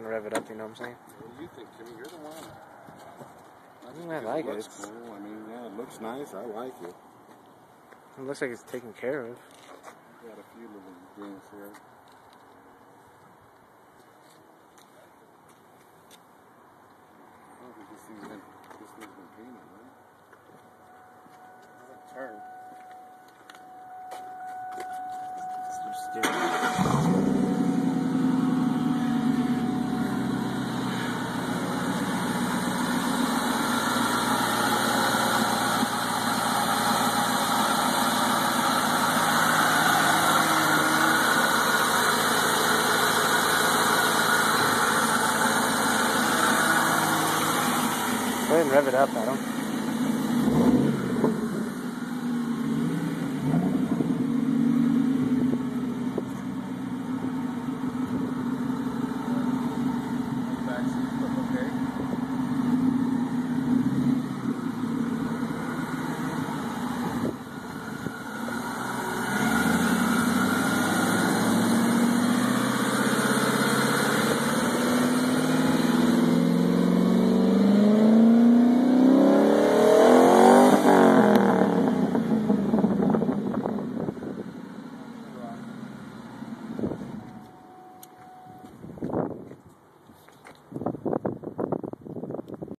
fucking rev it up, you know what I'm saying? What do you think, Timmy? You're the one. I mean, I like it. looks It's, cool. I mean, yeah, it looks nice. I like it. it looks like it's taken care of. Got a few little dings here. Oh, I don't this thing's been, this thing's been painted, right? Turn. Go ahead and rev it up, Adam.